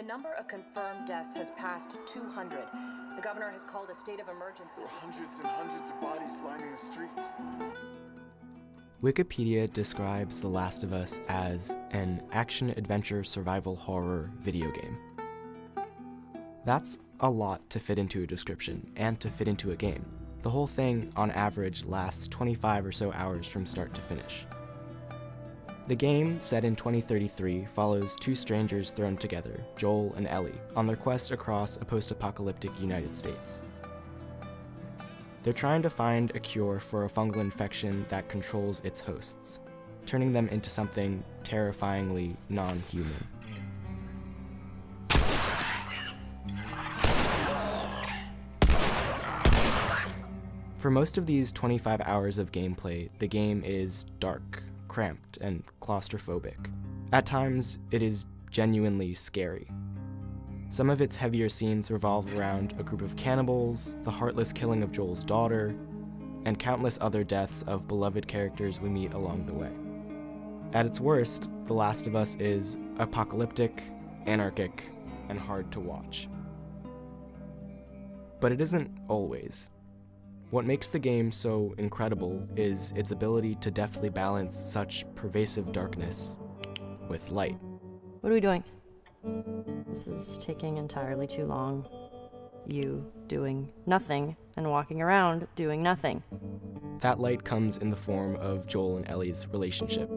The number of confirmed deaths has passed 200. The governor has called a state of emergency. There are hundreds and hundreds of bodies lining the streets. Wikipedia describes The Last of Us as an action adventure survival horror video game. That's a lot to fit into a description and to fit into a game. The whole thing, on average, lasts 25 or so hours from start to finish. The game, set in 2033, follows two strangers thrown together, Joel and Ellie, on their quest across a post apocalyptic United States. They're trying to find a cure for a fungal infection that controls its hosts, turning them into something terrifyingly non human. For most of these 25 hours of gameplay, the game is dark, cramped, and claustrophobic. At times, it is genuinely scary. Some of its heavier scenes revolve around a group of cannibals, the heartless killing of Joel's daughter, and countless other deaths of beloved characters we meet along the way. At its worst, The Last of Us is apocalyptic, anarchic, and hard to watch. But it isn't always. What makes the game so incredible is its ability to deftly balance such pervasive darkness with light. What are we doing? This is taking entirely too long. You doing nothing and walking around doing nothing. That light comes in the form of Joel and Ellie's relationship.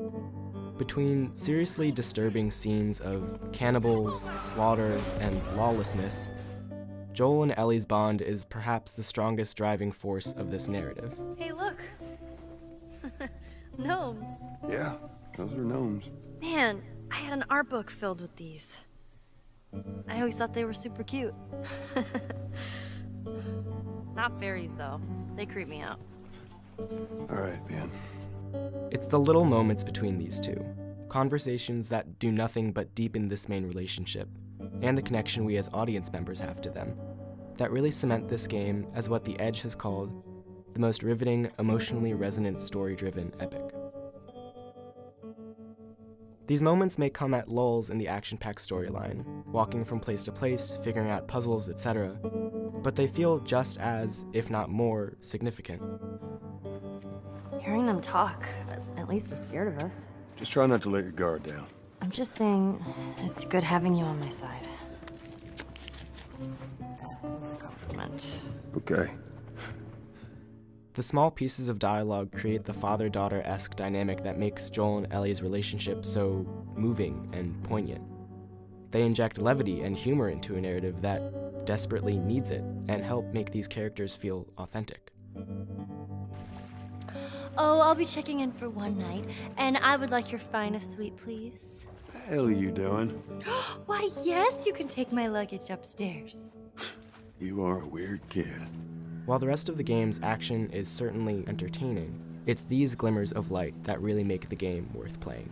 Between seriously disturbing scenes of cannibals, slaughter, and lawlessness, Joel and Ellie's bond is perhaps the strongest driving force of this narrative. Hey, look! Gnomes. Yeah, those are gnomes. Man, I had an art book filled with these. I always thought they were super cute. Not fairies, though. They creep me out. All right, Ben. It's the little moments between these two, conversations that do nothing but deepen this main relationship, and the connection we as audience members have to them, that really cement this game as what The Edge has called the most riveting, emotionally resonant, story driven epic. These moments may come at lulls in the action packed storyline, walking from place to place, figuring out puzzles, etc., but they feel just as, if not more, significant. Hearing them talk, at least they're scared of us. Just try not to let your guard down. I'm just saying, it's good having you on my side. Compliment. Okay. The small pieces of dialogue create the father daughter esque dynamic that makes Joel and Ellie's relationship so moving and poignant. They inject levity and humor into a narrative that desperately needs it and help make these characters feel authentic. Oh, I'll be checking in for one night, and I would like your finest suite, please. The hell are you doing? Why, yes, you can take my luggage upstairs. You are a weird kid. While the rest of the game's action is certainly entertaining, it's these glimmers of light that really make the game worth playing.